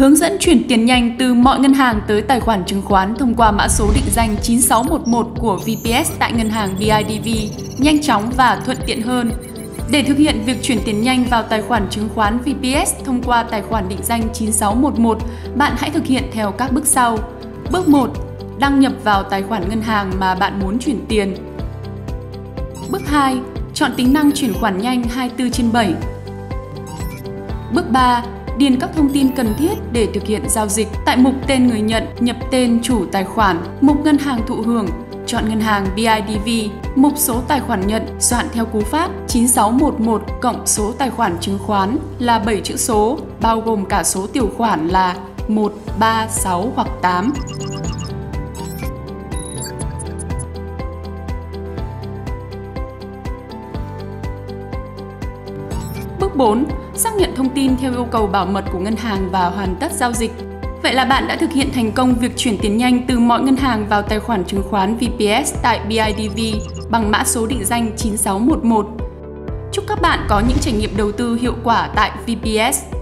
Hướng dẫn chuyển tiền nhanh từ mọi ngân hàng tới tài khoản chứng khoán thông qua mã số định danh 9611 của VPS tại ngân hàng BIDV, nhanh chóng và thuận tiện hơn. Để thực hiện việc chuyển tiền nhanh vào tài khoản chứng khoán VPS thông qua tài khoản định danh 9611, bạn hãy thực hiện theo các bước sau. Bước 1. Đăng nhập vào tài khoản ngân hàng mà bạn muốn chuyển tiền. Bước 2. Chọn tính năng chuyển khoản nhanh 24 trên 7. Bước 3 điền các thông tin cần thiết để thực hiện giao dịch. Tại mục tên người nhận, nhập tên chủ tài khoản, mục ngân hàng thụ hưởng, chọn ngân hàng BIDV, mục số tài khoản nhận soạn theo cú pháp 9611 cộng số tài khoản chứng khoán là 7 chữ số, bao gồm cả số tiểu khoản là 1, 3, 6 hoặc 8. Bước 4 xác nhận thông tin theo yêu cầu bảo mật của ngân hàng và hoàn tất giao dịch. Vậy là bạn đã thực hiện thành công việc chuyển tiền nhanh từ mọi ngân hàng vào tài khoản chứng khoán VPS tại BIDV bằng mã số định danh 9611. Chúc các bạn có những trải nghiệm đầu tư hiệu quả tại VPS.